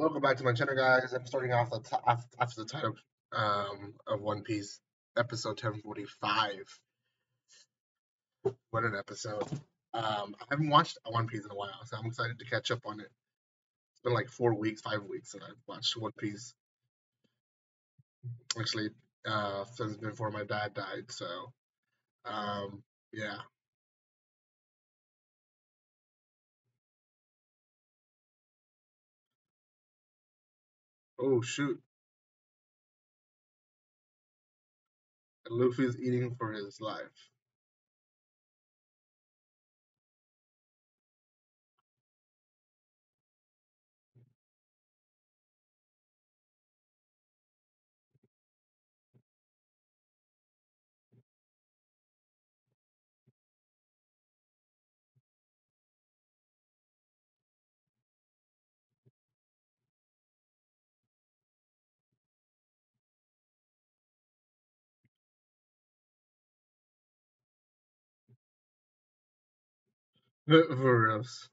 Welcome back to my channel, guys. I'm starting off the after the title um, of One Piece, episode 1045. What an episode! Um, I haven't watched One Piece in a while, so I'm excited to catch up on it. It's been like four weeks, five weeks that I've watched One Piece. Actually, uh, since before my dad died, so um, yeah. Oh shoot! Luffy's eating for his life. For reals.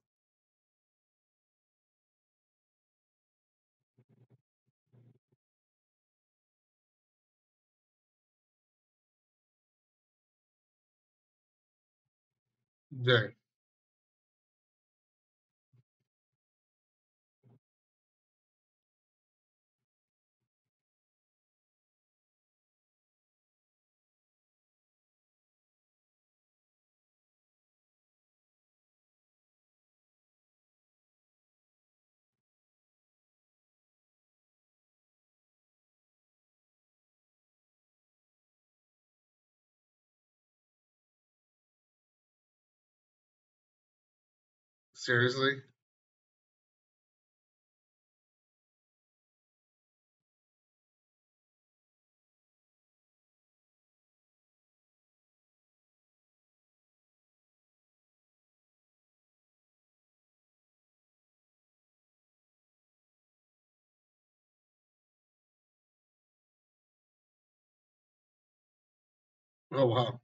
Dang. Seriously? Oh wow.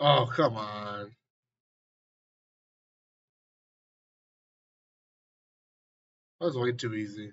Oh come on. That was way too easy.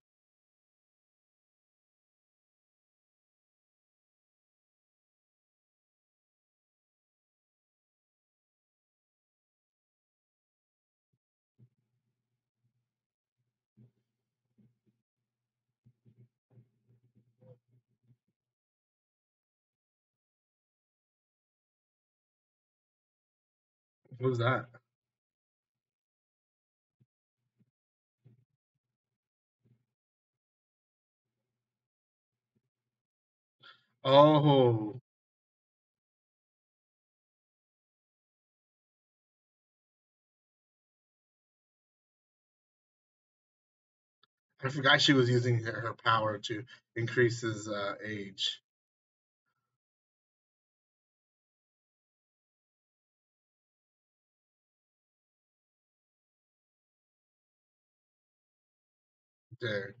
Sama. Who's that? Oh. I forgot she was using her, her power to increase his uh, age. Dang.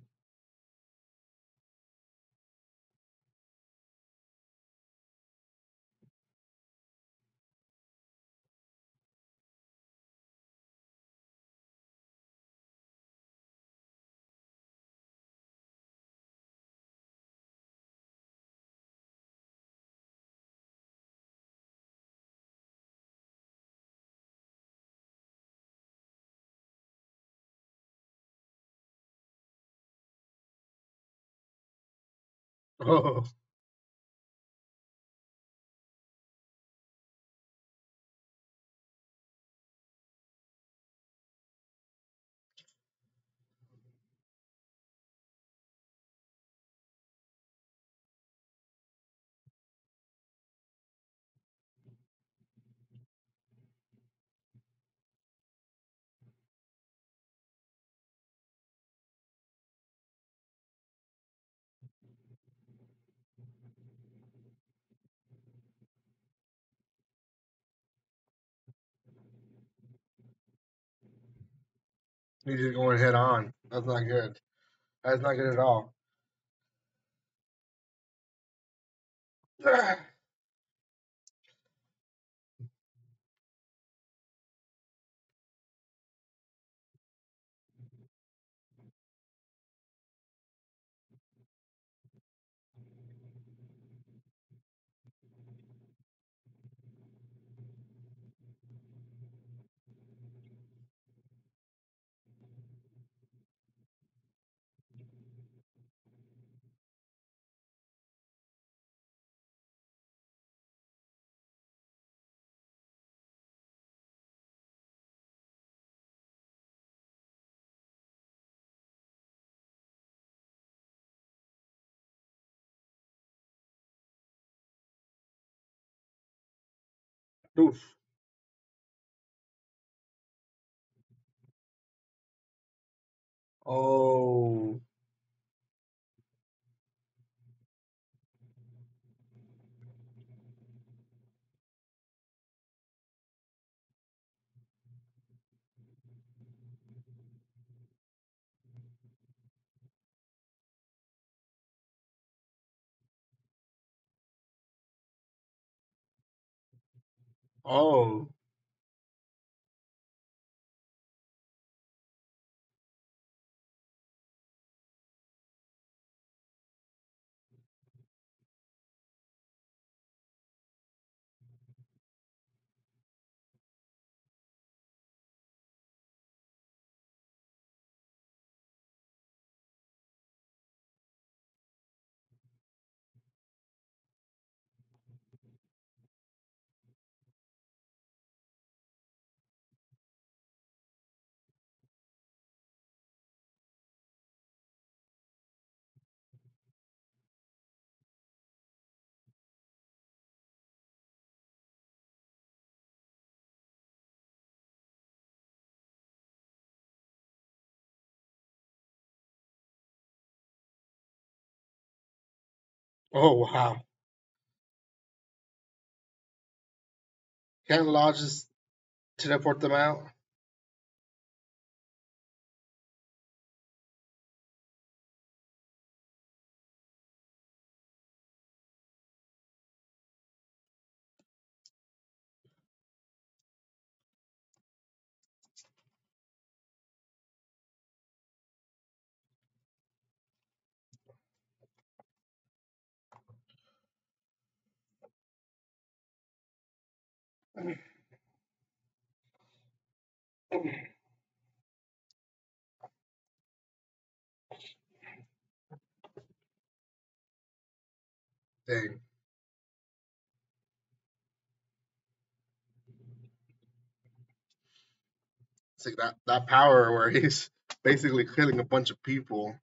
Oh, he's just going head on. That's not good. That's not good at all. Oof. Oh. Oh. Oh wow. Can't Law just teleport them out? Dang. It's like that, that power where he's basically killing a bunch of people.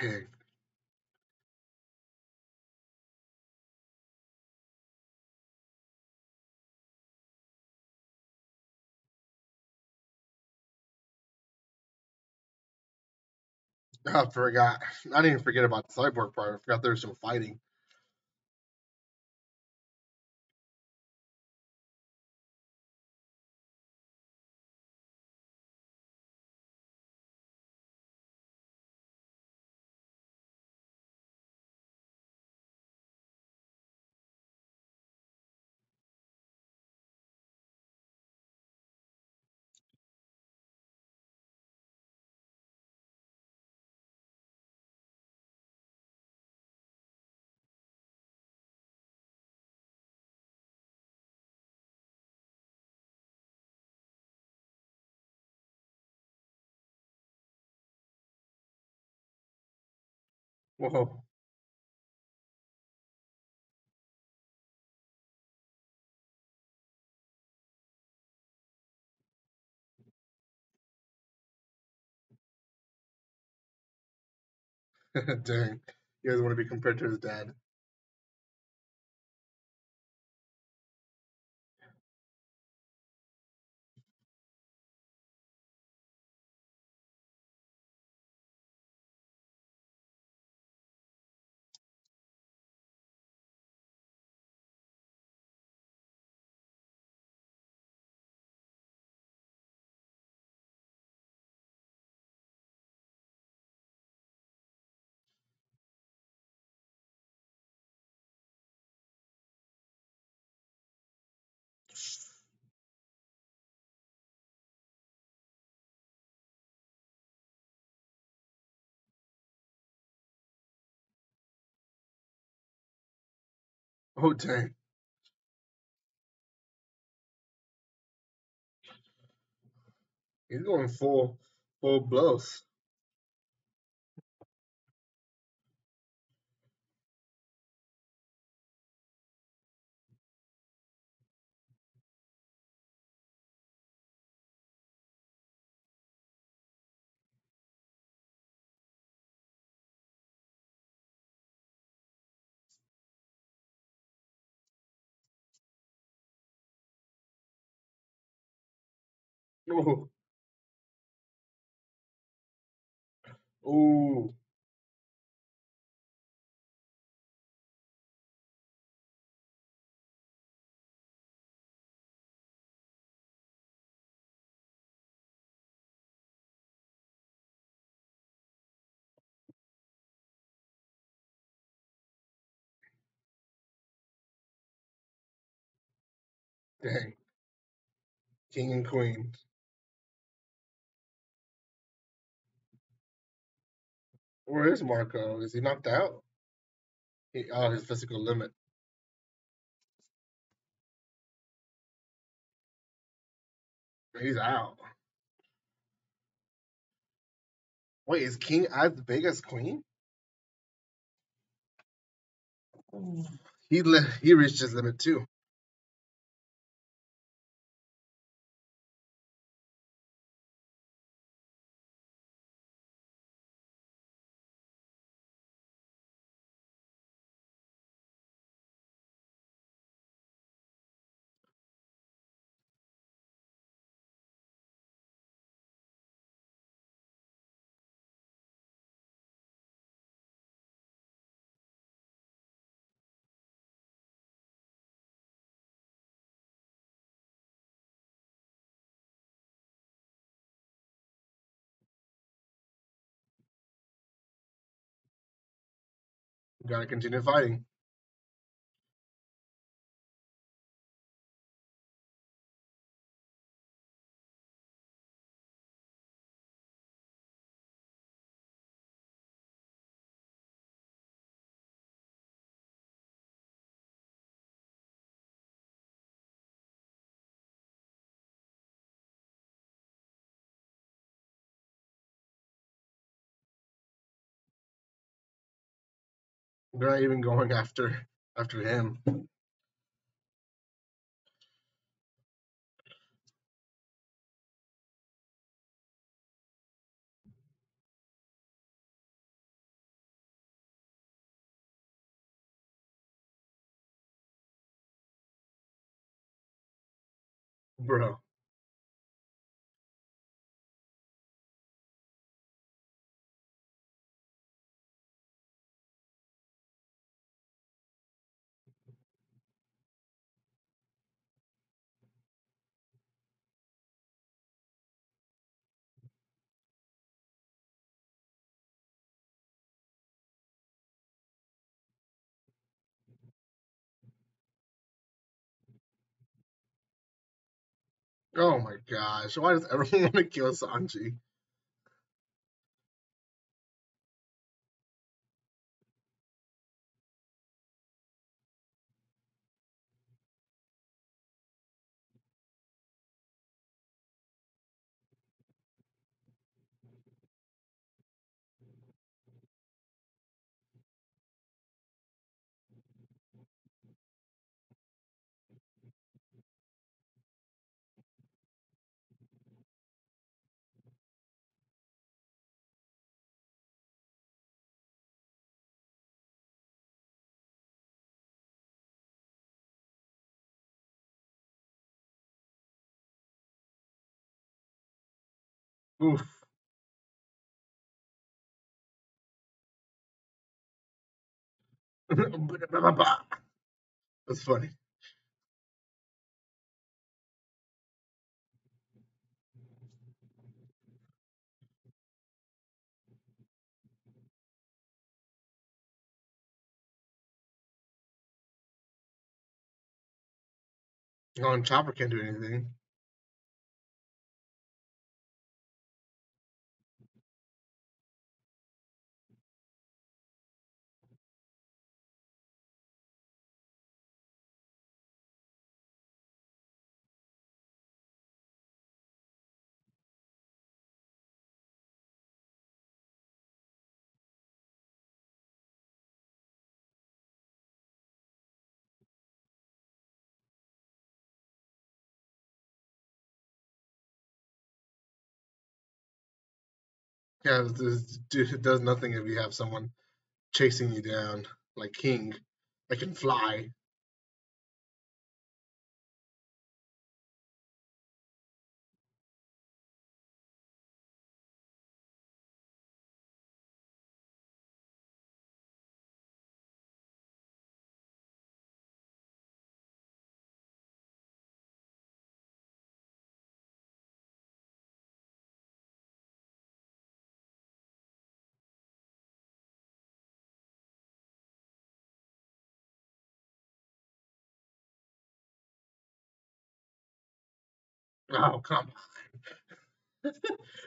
Dang. I forgot. I didn't even forget about the cyborg part. I forgot there was some fighting. Whoa Dang. You guys want to be compared to his dad. Oh, dang. He's going full, full blows. Oh, ooh, dang. King and queen. Where is Marco? Is he knocked out? He, oh, his physical limit. He's out. Wait, is King as big as Queen? Hmm. He li- he reached his limit too. Gotta continue fighting. They're not even going after after him. Bro. Oh my gosh. Why does everyone want to kill Sanji? Oof. That's funny. Oh, and Chopper can't do anything. Yeah, does, it does nothing if you have someone chasing you down like King that can fly. Oh, come on.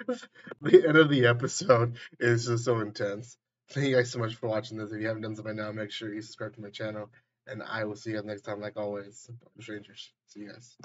the end of the episode is just so intense. Thank you guys so much for watching this. If you haven't done so by now, make sure you subscribe to my channel. And I will see you guys next time, like always. Strangers. See you guys.